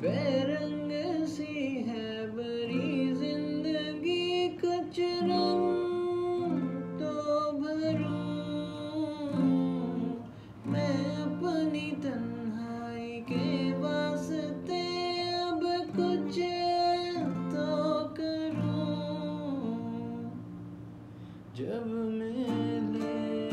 बेरंग सी है बड़ी ज़िंदगी कुछ रंग तो भरूं। मैं अपनी तन्हाई के वास्ते अब कुछ तो करूँ। जब मिले